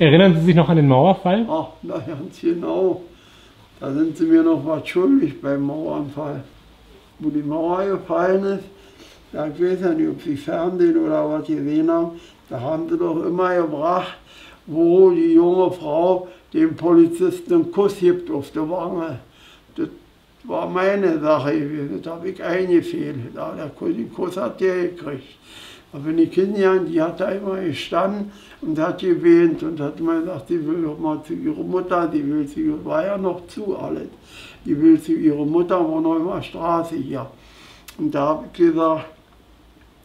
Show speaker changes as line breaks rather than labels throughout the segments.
Erinnern Sie sich noch an den Mauerfall?
Ach, na ganz genau. Da sind sie mir noch was schuldig beim Mauernfall. Wo die Mauer gefallen ist, ja, ich weiß ja nicht, ob Sie Fernsehen oder was gesehen haben, da haben sie doch immer gebracht, wo die junge Frau dem Polizisten einen Kuss gibt auf der Wange. Das war meine Sache gewesen, das habe ich eingefehlt. Den Kuss hat der gekriegt. Aber die Kinder, die hat da immer gestanden und hat gewähnt und hat immer gesagt, sie will doch mal zu ihrer Mutter, die will zu, war ja noch zu alles, die will zu ihrer Mutter, war noch immer Straße hier. Und da habe ich gesagt,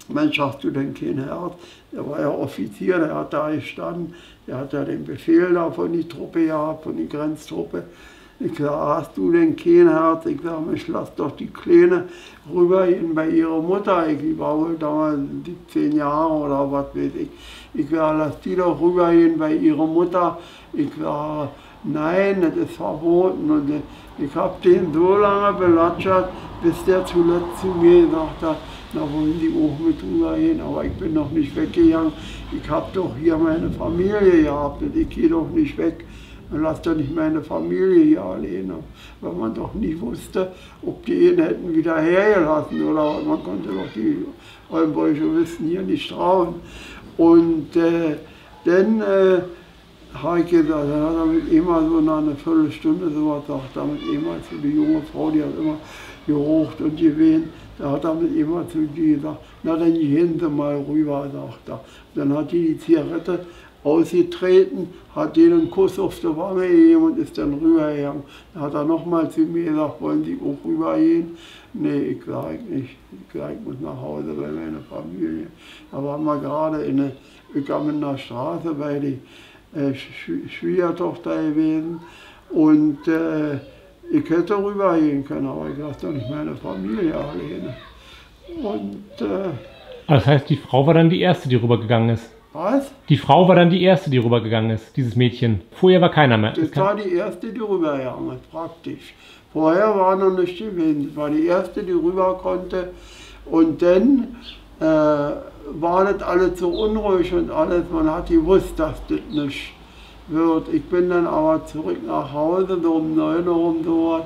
Mensch, hast du denn kein Herz? Der war ja Offizier, der hat da gestanden, der hat ja den Befehl da von die Truppe gehabt, von die Grenztruppe. Ich sage, hast du denn kein Herz? Ich sage, Mensch, lass doch die Kleine rübergehen bei ihrer Mutter. Ich war wohl damals 17 Jahre oder was weiß ich. Ich sage, lass die doch rübergehen bei ihrer Mutter. Ich sage, nein, das ist verboten. Und ich habe den so lange belatschert, bis der zuletzt zu mir gesagt hat, da wollen die auch mit rübergehen, aber ich bin noch nicht weggegangen. Ich habe doch hier meine Familie gehabt und ich gehe doch nicht weg. Dann lass doch nicht meine Familie hier alleine, weil man doch nicht wusste, ob die ihn hätten wieder hergelassen oder man konnte doch die Oldenburgische Wissen hier nicht trauen. Und äh, dann äh, habe ich gesagt, dann hat er mit immer so nach einer Viertelstunde so was sagt, damit immer zu die junge Frau, die hat immer gerucht und gewähnt, da hat er mit immer zu die gesagt, na dann gehen Sie mal rüber, sagt er. Dann hat die die Zigarette ausgetreten, hat denen einen Kuss auf die Wange gegeben und ist dann rübergegangen. Da hat er nochmal zu mir gesagt, wollen Sie auch rübergehen? Nee, ich sage nicht. Ich sage, ich muss nach Hause bei meiner Familie. Da waren wir gerade in der Straße bei der äh, Schwiegertochter gewesen und äh, ich hätte rübergehen können, aber ich lasse doch nicht meine Familie alleine. Und, äh,
das heißt, die Frau war dann die Erste, die rübergegangen ist?
Was?
Die Frau war dann die Erste, die rübergegangen ist, dieses Mädchen. Vorher war keiner mehr.
Das war die Erste, die rübergegangen ist, praktisch. Vorher war noch nicht gewesen. Das war die Erste, die rüber konnte. Und dann äh, war das alles so unruhig und alles. Man hat gewusst, dass das nicht wird. Ich bin dann aber zurück nach Hause, so um 9 Uhr rum so.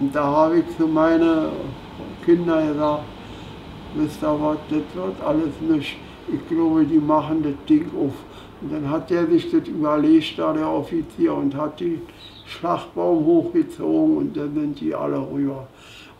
Und da habe ich zu meinen Kindern gesagt, wisst ihr was, das wird alles nicht ich glaube, die machen das Ding auf. Und dann hat der sich das überlegt, da der Offizier, und hat den Schlagbaum hochgezogen und dann sind die alle rüber.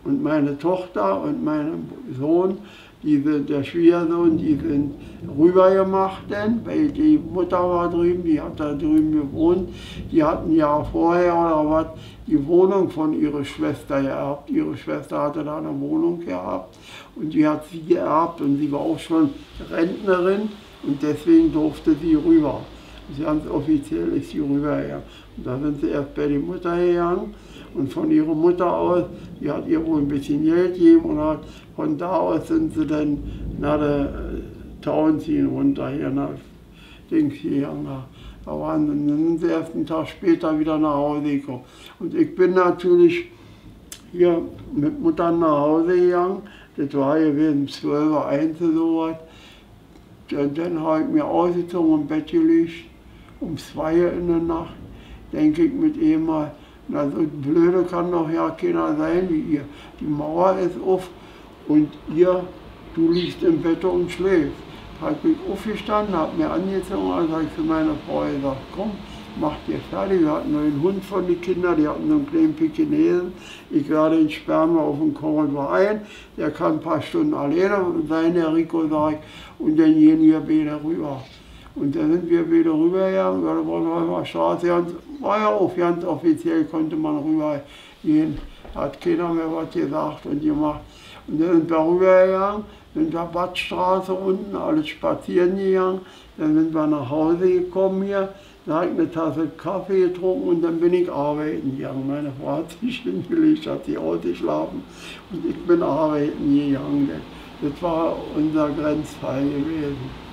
Und meine Tochter und mein Sohn, die sind, der Schwiegersohn, die sind rübergemacht denn, weil die Mutter war drüben, die hat da drüben gewohnt. Die hatten ja vorher oder was die Wohnung von ihrer Schwester geerbt. Ihre Schwester hatte da eine Wohnung gehabt und die hat sie geerbt und sie war auch schon Rentnerin und deswegen durfte sie rüber. Ganz offiziell ist sie rübergegangen. Und da sind sie erst bei der Mutter gegangen und von ihrer Mutter aus, die hat ihr wohl ein bisschen Geld gegeben und hat, von da aus sind sie dann nach der äh, Tauenziehen runter hier nach Dings gegangen. Da waren sie, dann sind sie erst einen Tag später wieder nach Hause gekommen. Und ich bin natürlich hier mit Mutter nach Hause gegangen. Das war gewesen 12 Uhr 1 oder sowas. Dann, dann habe ich mir ausgezogen im Bett gelegt, um 2 Uhr in der Nacht. Denke ich mit ihm mal, na so blöde kann doch ja keiner sein wie ihr. Die Mauer ist auf und ihr, du liegst im Bett und schläfst. Da habe ich aufgestanden, habe mir angezogen, also habe ich zu meiner Frau gesagt, komm, mach dir fertig. Wir hatten einen Hund von den Kindern, die hatten so einen kleinen Pekinesen. Ich gerade den wir auf den Korridor ein. Der kann ein paar Stunden alleine sein, der Rico, sag ich. Und dann gehen wir wieder rüber. Und dann sind wir wieder rübergegangen, über die Bornholmer Straße. Ganz, war ja auch ganz offiziell, konnte man rübergehen. Hat keiner mehr was gesagt und gemacht. Und dann sind wir rübergegangen, sind wir Badstraße unten, alles spazieren gegangen. Dann sind wir nach Hause gekommen hier. Da habe ich eine Tasse Kaffee getrunken und dann bin ich arbeiten gegangen. Meine Frau hat sich hingelegt, hat sich ausgeschlafen und ich bin arbeiten gegangen. Das war unser Grenzfall gewesen.